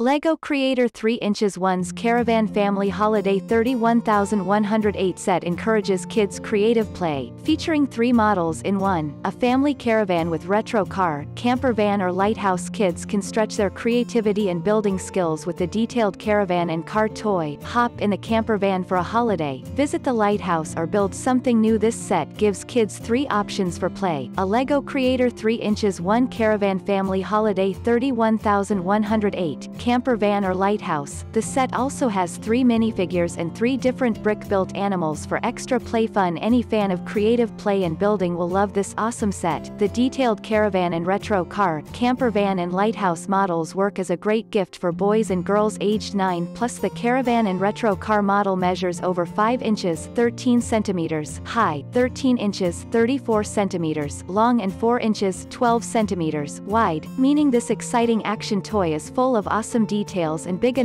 LEGO Creator 3 inches 1's Caravan Family Holiday 31108 set encourages kids' creative play, featuring three models in one, a family caravan with retro car, camper van or lighthouse kids can stretch their creativity and building skills with the detailed caravan and car toy, hop in the camper van for a holiday, visit the lighthouse or build something new. This set gives kids three options for play, a LEGO Creator 3 inches 1 Caravan Family Holiday 31108, camper van or lighthouse. The set also has three minifigures and three different brick-built animals for extra play fun any fan of creative play and building will love this awesome set. The detailed caravan and retro car, camper van and lighthouse models work as a great gift for boys and girls aged 9 plus the caravan and retro car model measures over 5 inches 13 centimeters high, 13 inches 34 centimeters long and 4 inches 12 centimeters wide, meaning this exciting action toy is full of awesome details and big enough